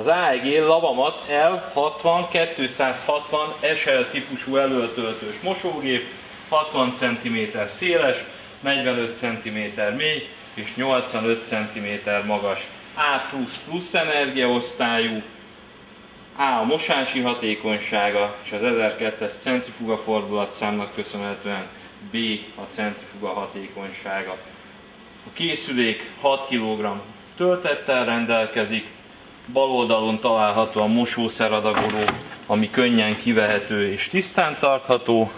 Az AEG lavamat L60 260 SL típusú előtöltős mosógép, 60 cm széles, 45 cm mély és 85 cm magas. A++ energiaosztályú, A a mosási hatékonysága és az 1002-es centrifuga fordulatszámnak köszönhetően B a centrifuga hatékonysága. A készülék 6 kg töltettel rendelkezik, bal oldalon található a mosószeradagoló, ami könnyen kivehető és tisztán tartható.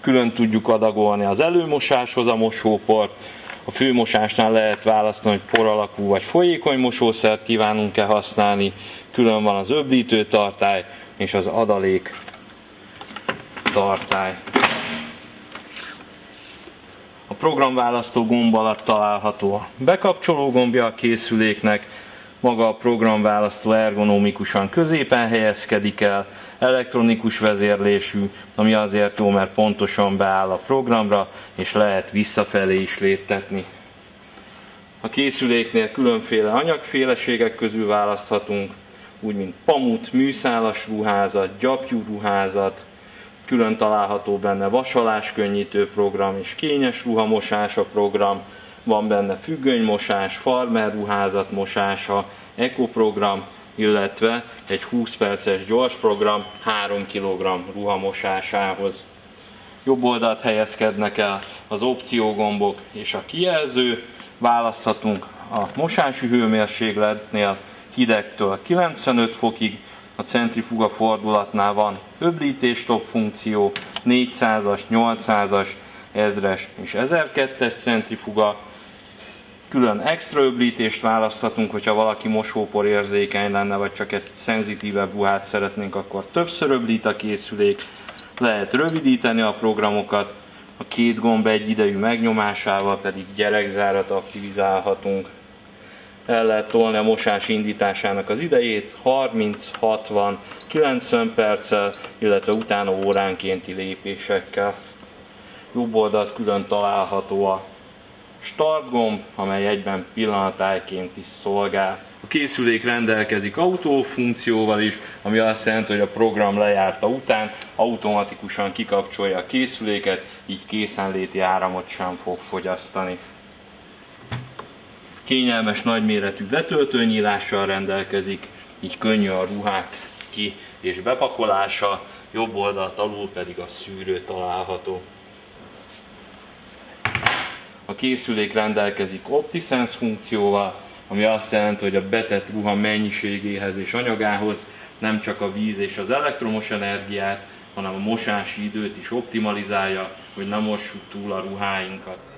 Külön tudjuk adagolni az előmosáshoz a mosóport, a főmosásnál lehet választani, hogy por alakú vagy folyékony mosószert kívánunk-e használni. Külön van az öblítő tartály és az adalék tartály. A programválasztó gomb alatt található a bekapcsoló gombja a készüléknek, maga a programválasztó ergonomikusan középen helyezkedik el, elektronikus vezérlésű, ami azért jó, mert pontosan beáll a programra, és lehet visszafelé is léptetni. A készüléknél különféle anyagféleségek közül választhatunk, úgy mint pamut, műszálas ruházat, gyapjú ruházat, külön található benne vasalás könnyítő program és kényes ruhamosás a program, van benne függönymosás, farmer ruházat mosása, ekoprogram, illetve egy 20 perces gyors program 3 kg ruhamosásához. Jobb oldalt helyezkednek el az opciógombok és a kijelző, választhatunk a mosási hőmérsékletnél hidegtől 95 fokig, a centrifuga fordulatnál van öblítés-top funkció, 400-as, 800-as, 1000-es és 1002-es centrifuga, külön extra öblítést választhatunk, hogyha valaki mosópor érzékeny lenne, vagy csak egy szenzitívebb ruhát szeretnénk, akkor többször öblít a készülék. Lehet rövidíteni a programokat, a két gomb egy idejű megnyomásával pedig gyerekzárat aktivizálhatunk. El lehet tolni a mosás indításának az idejét 30, 60, 90 perccel, illetve utána óránkénti lépésekkel. Jobb oldalt külön található a start gomb, amely egyben pillanatájként is szolgál. A készülék rendelkezik autófunkcióval is, ami azt jelenti, hogy a program lejárta után automatikusan kikapcsolja a készüléket, így készenléti áramot sem fog fogyasztani. Kényelmes nagyméretű betöltőnyílással rendelkezik, így könnyű a ruhák ki és bepakolása, jobb oldalt alul pedig a szűrő található. Készülék rendelkezik OptiSense funkcióval, ami azt jelenti, hogy a betett ruha mennyiségéhez és anyagához nem csak a víz és az elektromos energiát, hanem a mosási időt is optimalizálja, hogy nem mossuk túl a ruháinkat.